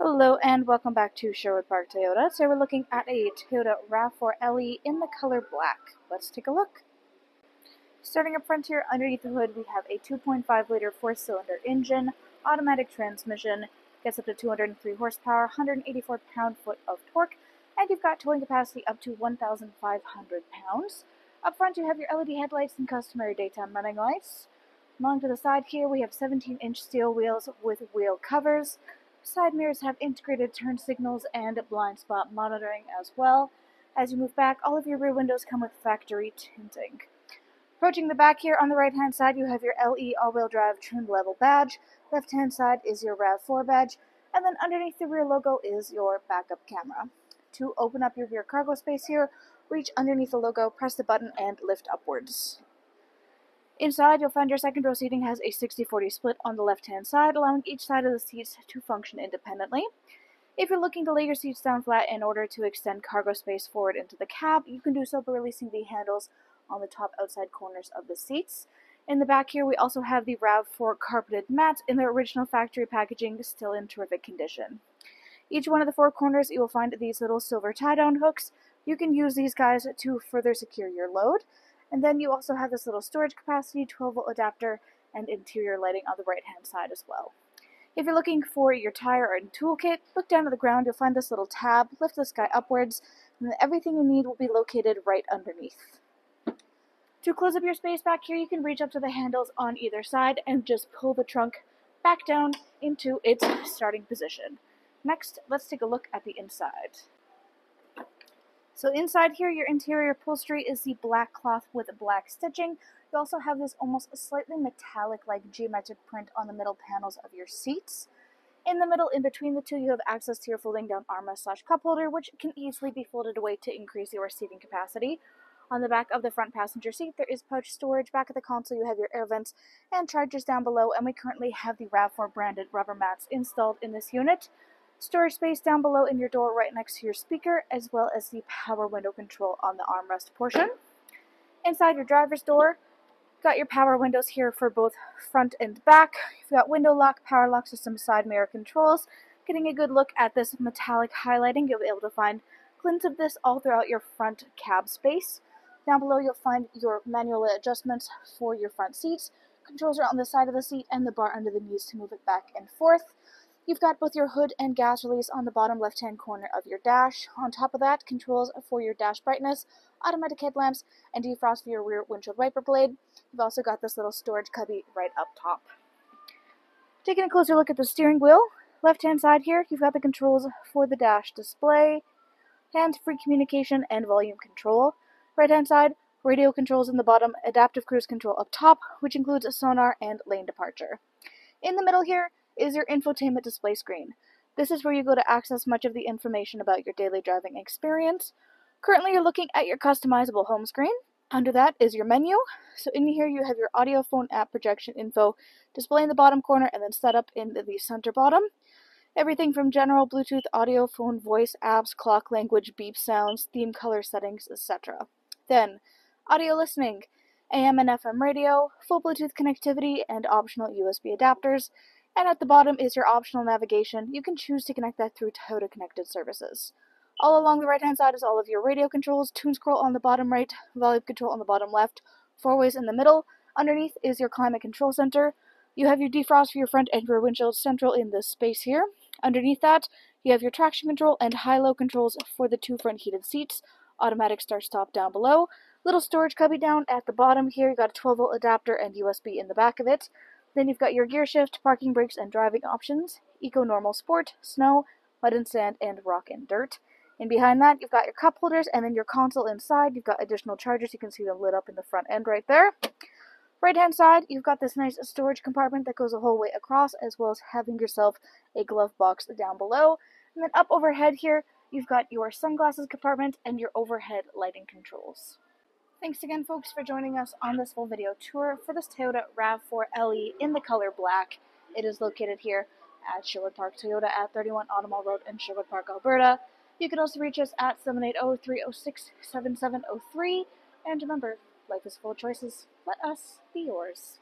Hello and welcome back to Sherwood Park Toyota. So we're looking at a Toyota RAV4 LE in the color black. Let's take a look. Starting up front here, underneath the hood, we have a 2.5 liter four cylinder engine, automatic transmission, gets up to 203 horsepower, 184 pound foot of torque, and you've got towing capacity up to 1,500 pounds. Up front, you have your LED headlights and customary daytime running lights. Along to the side here, we have 17 inch steel wheels with wheel covers. Side mirrors have integrated turn signals and blind spot monitoring as well. As you move back, all of your rear windows come with factory tinting. Approaching the back here on the right hand side, you have your LE all wheel drive trim level badge. Left hand side is your RAV4 badge. And then underneath the rear logo is your backup camera. To open up your rear cargo space here, reach underneath the logo, press the button, and lift upwards. Inside, you'll find your second row seating has a 60-40 split on the left-hand side, allowing each side of the seats to function independently. If you're looking to lay your seats down flat in order to extend cargo space forward into the cab, you can do so by releasing the handles on the top outside corners of the seats. In the back here, we also have the RAV4 carpeted mats in their original factory packaging, still in terrific condition. Each one of the four corners, you will find these little silver tie-down hooks. You can use these guys to further secure your load. And then you also have this little storage capacity, 12 volt adapter, and interior lighting on the right hand side as well. If you're looking for your tire and toolkit, look down to the ground, you'll find this little tab, lift this guy upwards, and everything you need will be located right underneath. To close up your space back here, you can reach up to the handles on either side and just pull the trunk back down into its starting position. Next, let's take a look at the inside. So inside here, your interior upholstery is the black cloth with black stitching. You also have this almost slightly metallic-like geometric print on the middle panels of your seats. In the middle, in between the two, you have access to your folding down armrest slash cup holder, which can easily be folded away to increase your seating capacity. On the back of the front passenger seat, there is pouch storage. Back of the console, you have your air vents and chargers down below, and we currently have the RAV4 branded rubber mats installed in this unit storage space down below in your door right next to your speaker, as well as the power window control on the armrest portion. Inside your driver's door, got your power windows here for both front and back. You've got window lock, power lock system, side mirror controls. Getting a good look at this metallic highlighting, you'll be able to find glints of this all throughout your front cab space. Down below, you'll find your manual adjustments for your front seats. Controls are on the side of the seat and the bar under the knees to move it back and forth. You've got both your hood and gas release on the bottom left hand corner of your dash. On top of that, controls for your dash brightness, automatic headlamps, and defrost for your rear windshield wiper blade. You've also got this little storage cubby right up top. Taking a closer look at the steering wheel, left hand side here, you've got the controls for the dash display, hands free communication, and volume control. Right hand side, radio controls in the bottom, adaptive cruise control up top, which includes a sonar and lane departure. In the middle here, is your infotainment display screen. This is where you go to access much of the information about your daily driving experience. Currently, you're looking at your customizable home screen. Under that is your menu. So in here, you have your audio phone app projection info display in the bottom corner and then set up in the center bottom. Everything from general Bluetooth, audio, phone, voice, apps, clock language, beep sounds, theme color settings, etc. Then, audio listening, AM and FM radio, full Bluetooth connectivity, and optional USB adapters. And at the bottom is your optional navigation. You can choose to connect that through Toyota Connected Services. All along the right hand side is all of your radio controls, tune scroll on the bottom right, volume control on the bottom left, four ways in the middle. Underneath is your climate control center. You have your defrost for your front and rear windshield central in this space here. Underneath that, you have your traction control and high-low controls for the two front heated seats. Automatic start stop down below. Little storage cubby down at the bottom here. You got a 12 volt adapter and USB in the back of it. Then you've got your gear shift, parking brakes, and driving options, Eco Normal Sport, Snow, Mud and Sand, and Rock and Dirt. And behind that, you've got your cup holders, and then your console inside. You've got additional chargers. You can see them lit up in the front end right there. Right hand side, you've got this nice storage compartment that goes the whole way across, as well as having yourself a glove box down below. And then up overhead here, you've got your sunglasses compartment and your overhead lighting controls. Thanks again, folks, for joining us on this full video tour for this Toyota RAV4 LE in the color black. It is located here at Sherwood Park Toyota at 31 Automall Road in Sherwood Park, Alberta. You can also reach us at 780-306-7703. And remember, life is full of choices. Let us be yours.